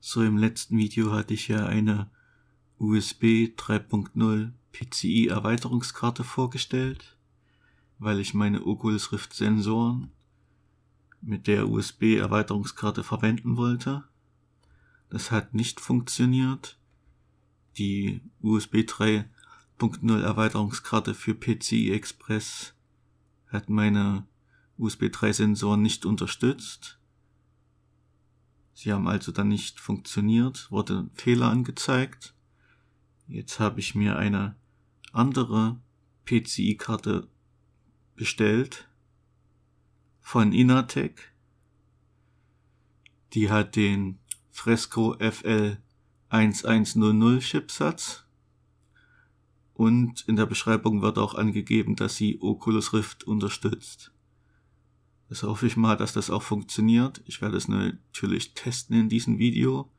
So im letzten Video hatte ich ja eine USB 3.0 PCI Erweiterungskarte vorgestellt, weil ich meine Oculus Rift Sensoren mit der USB Erweiterungskarte verwenden wollte. Das hat nicht funktioniert. Die USB 3.0 Erweiterungskarte für PCI Express hat meine USB 3 Sensoren nicht unterstützt. Sie haben also dann nicht funktioniert, wurde Fehler angezeigt. Jetzt habe ich mir eine andere PCI-Karte bestellt von Inatec. Die hat den Fresco FL 1100 Chipsatz und in der Beschreibung wird auch angegeben, dass sie Oculus Rift unterstützt. Das hoffe ich mal, dass das auch funktioniert. Ich werde es natürlich testen in diesem Video.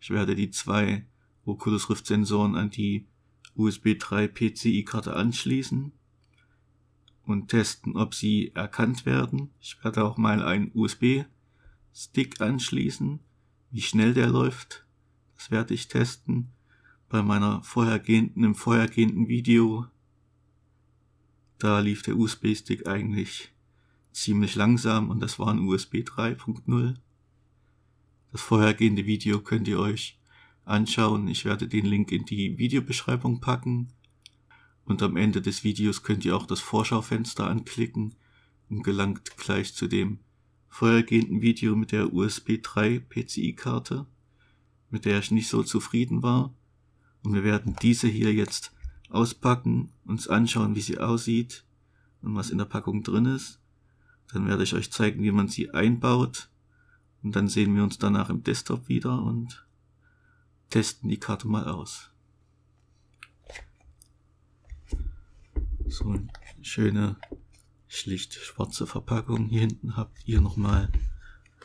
Ich werde die zwei Oculus Rift Sensoren an die USB 3 PCI Karte anschließen und testen, ob sie erkannt werden. Ich werde auch mal einen USB Stick anschließen, wie schnell der läuft. Das werde ich testen. Bei meiner vorhergehenden, im vorhergehenden Video, da lief der USB Stick eigentlich ziemlich langsam und das war ein USB 3.0. Das vorhergehende Video könnt ihr euch anschauen. Ich werde den Link in die Videobeschreibung packen. Und am Ende des Videos könnt ihr auch das Vorschaufenster anklicken und gelangt gleich zu dem vorhergehenden Video mit der USB 3 PCI-Karte, mit der ich nicht so zufrieden war. Und wir werden diese hier jetzt auspacken, uns anschauen, wie sie aussieht und was in der Packung drin ist. Dann werde ich euch zeigen, wie man sie einbaut. Und dann sehen wir uns danach im Desktop wieder und testen die Karte mal aus. So eine schöne, schlicht schwarze Verpackung. Hier hinten habt ihr nochmal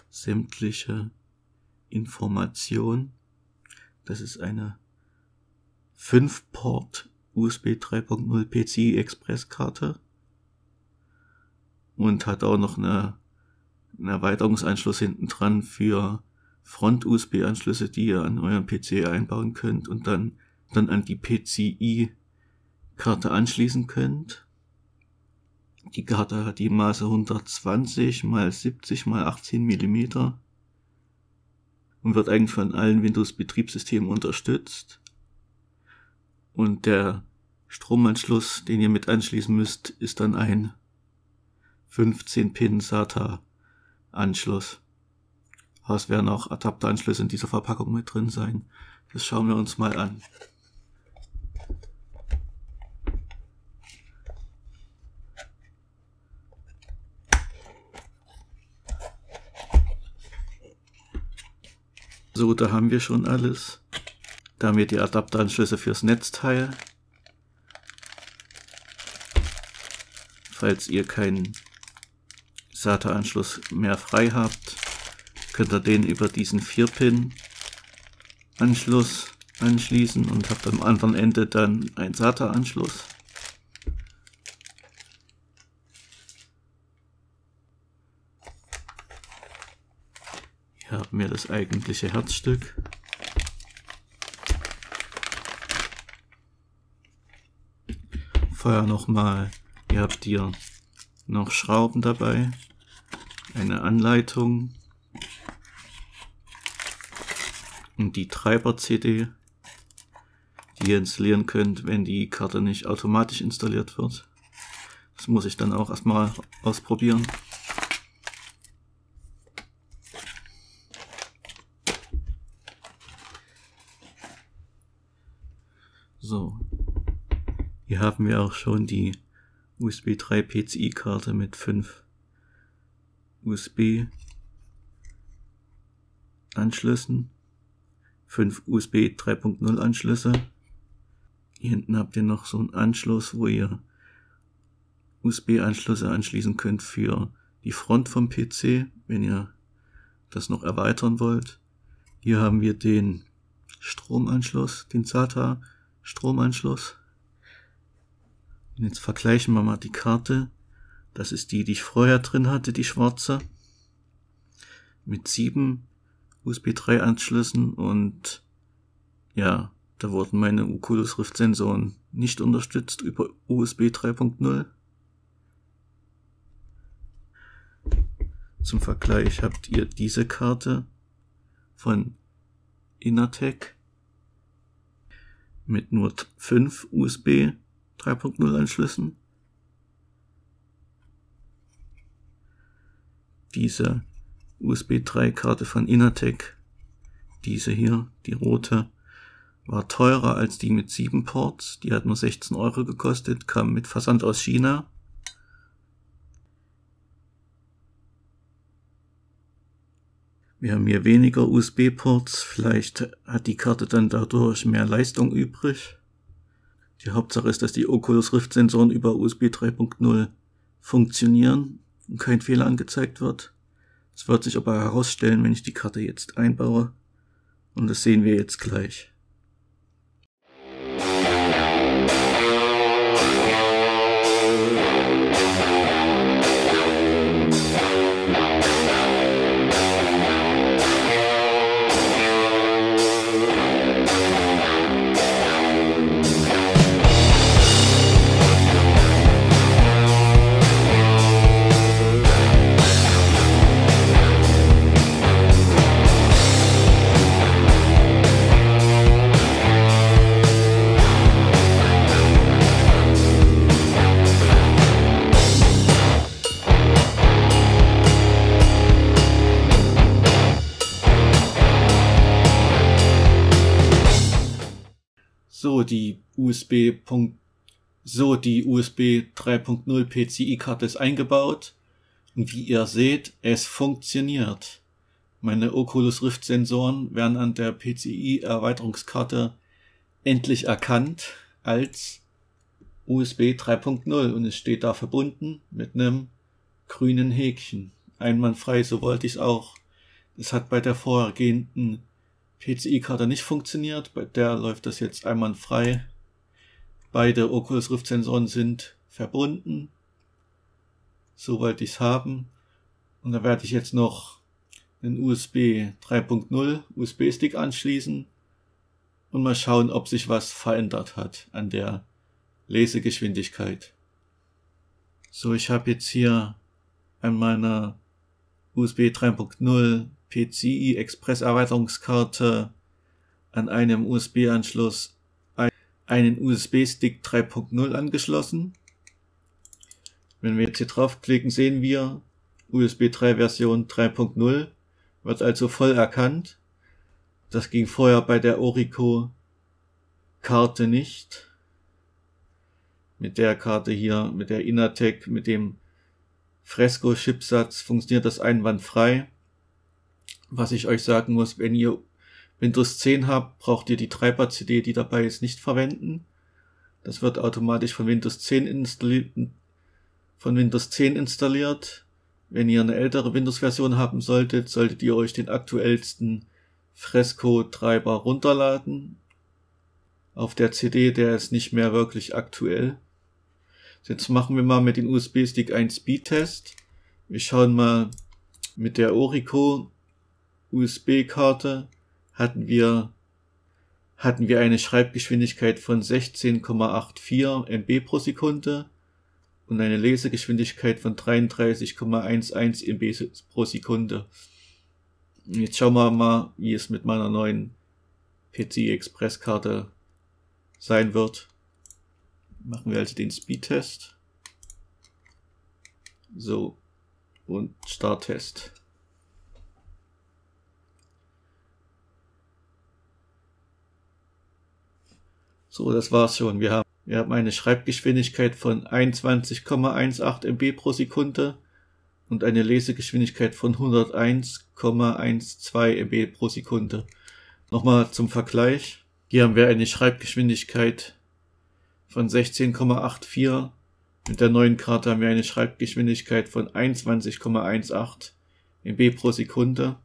sämtliche Informationen. Das ist eine 5-Port USB 3.0 PCI Express Karte und hat auch noch eine, einen Erweiterungsanschluss hinten dran für Front-USB-Anschlüsse, die ihr an eurem PC einbauen könnt und dann, dann an die PCI-Karte anschließen könnt. Die Karte hat die Maße 120 x 70 x 18 Millimeter und wird eigentlich von allen Windows-Betriebssystemen unterstützt. Und der Stromanschluss, den ihr mit anschließen müsst, ist dann ein 15 Pin SATA Anschluss. Es werden auch Adapteranschlüsse in dieser Verpackung mit drin sein. Das schauen wir uns mal an. So, da haben wir schon alles. Da haben wir die Adapteranschlüsse fürs Netzteil. Falls ihr keinen SATA-Anschluss mehr frei habt, könnt ihr den über diesen 4-Pin-Anschluss anschließen und habt am anderen Ende dann einen SATA-Anschluss. Hier haben wir das eigentliche Herzstück. Vorher nochmal, ihr habt hier noch Schrauben dabei, eine Anleitung und die Treiber-CD, die ihr installieren könnt, wenn die Karte nicht automatisch installiert wird. Das muss ich dann auch erstmal ausprobieren. So, hier haben wir auch schon die USB 3 PCI Karte mit 5 USB Anschlüssen, 5 USB 3.0 Anschlüsse. Hier hinten habt ihr noch so einen Anschluss, wo ihr USB-Anschlüsse anschließen könnt für die Front vom PC, wenn ihr das noch erweitern wollt. Hier haben wir den Stromanschluss, den SATA Stromanschluss. Und jetzt vergleichen wir mal die Karte. Das ist die, die ich vorher drin hatte, die schwarze. Mit sieben USB 3 Anschlüssen und ja, da wurden meine Oculus Rift Sensoren nicht unterstützt über USB 3.0. Zum Vergleich habt ihr diese Karte von Innertec mit nur 5 USB 3.0 Anschlüssen. Diese USB 3 Karte von Innertec, diese hier, die rote, war teurer als die mit 7 Ports. Die hat nur 16 Euro gekostet, kam mit Versand aus China Wir haben hier weniger USB-Ports, vielleicht hat die Karte dann dadurch mehr Leistung übrig. Die Hauptsache ist, dass die Oculus Rift Sensoren über USB 3.0 funktionieren und kein Fehler angezeigt wird. Das wird sich aber herausstellen, wenn ich die Karte jetzt einbaue. Und das sehen wir jetzt gleich. So, die USB. So, die USB 3.0 PCI-Karte ist eingebaut. Und wie ihr seht, es funktioniert. Meine Oculus Rift Sensoren werden an der PCI Erweiterungskarte endlich erkannt als USB 3.0 und es steht da verbunden mit einem grünen Häkchen. Einwandfrei, so wollte ich es auch. Es hat bei der vorhergehenden PCI-Karte nicht funktioniert. Bei der läuft das jetzt einwandfrei. Beide Oculus Rift Sensoren sind verbunden. So wollte ich es haben. Und da werde ich jetzt noch einen USB 3.0 USB-Stick anschließen und mal schauen, ob sich was verändert hat an der Lesegeschwindigkeit. So, ich habe jetzt hier an meiner USB 3.0 PCI Express Erweiterungskarte an einem USB-Anschluss einen USB-Stick 3.0 angeschlossen. Wenn wir jetzt hier draufklicken, sehen wir USB 3 Version 3.0 wird also voll erkannt. Das ging vorher bei der Orico Karte nicht. Mit der Karte hier, mit der Inatec, mit dem Fresco Chipsatz funktioniert das einwandfrei. Was ich euch sagen muss, wenn ihr Windows 10 habt, braucht ihr die Treiber-CD, die dabei ist, nicht verwenden. Das wird automatisch von Windows 10 installiert, von Windows 10 installiert. Wenn ihr eine ältere Windows-Version haben solltet, solltet ihr euch den aktuellsten Fresco-Treiber runterladen. Auf der CD, der ist nicht mehr wirklich aktuell. Jetzt machen wir mal mit dem USB-Stick einen Speed-Test. Wir schauen mal mit der Orico USB-Karte hatten wir hatten wir eine Schreibgeschwindigkeit von 16,84 MB pro Sekunde und eine Lesegeschwindigkeit von 33,11 MB pro Sekunde. Jetzt schauen wir mal, wie es mit meiner neuen PC Express Karte sein wird. Machen wir also den Speedtest. So. Und Starttest. So, das war's schon. Wir haben, wir haben eine Schreibgeschwindigkeit von 21,18 MB pro Sekunde und eine Lesegeschwindigkeit von 101,12 MB pro Sekunde. Nochmal zum Vergleich. Hier haben wir eine Schreibgeschwindigkeit von 16,84. Mit der neuen Karte haben wir eine Schreibgeschwindigkeit von 21,18 MB pro Sekunde.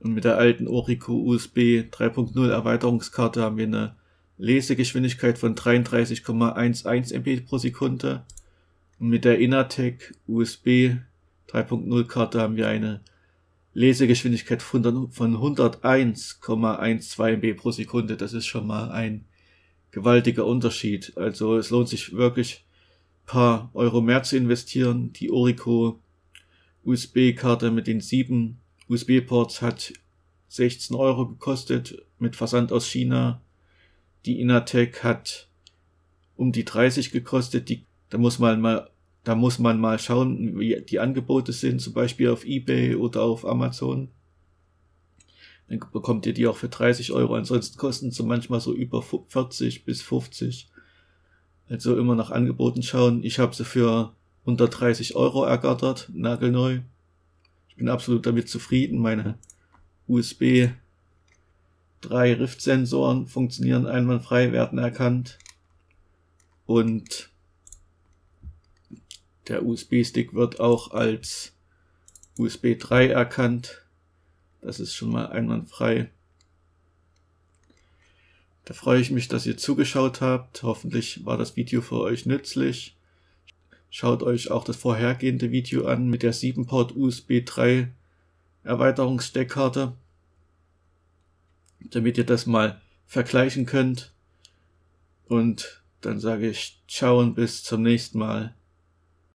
Und mit der alten Orico USB 3.0 Erweiterungskarte haben wir eine Lesegeschwindigkeit von 33,11 MB pro Sekunde. Und mit der Inatec USB 3.0 Karte haben wir eine Lesegeschwindigkeit von 101,12 MB pro Sekunde. Das ist schon mal ein gewaltiger Unterschied. Also es lohnt sich wirklich paar Euro mehr zu investieren. Die Orico USB-Karte mit den sieben USB-Ports hat 16 Euro gekostet mit Versand aus China. Die Inatec hat um die 30 gekostet. Die, da muss man mal, da muss man mal schauen, wie die Angebote sind, zum Beispiel auf eBay oder auf Amazon. Dann bekommt ihr die auch für 30 Euro. Ansonsten kosten sie manchmal so über 40 bis 50. Also immer nach Angeboten schauen. Ich habe sie für unter 30 Euro ergattert, nagelneu. Ich bin absolut damit zufrieden. Meine USB 3 Rift-Sensoren funktionieren einwandfrei, werden erkannt. Und der USB-Stick wird auch als USB 3 erkannt. Das ist schon mal einwandfrei. Da freue ich mich, dass ihr zugeschaut habt. Hoffentlich war das Video für euch nützlich. Schaut euch auch das vorhergehende Video an mit der 7-Port USB 3 Erweiterungssteckkarte, damit ihr das mal vergleichen könnt. Und dann sage ich ciao und bis zum nächsten Mal.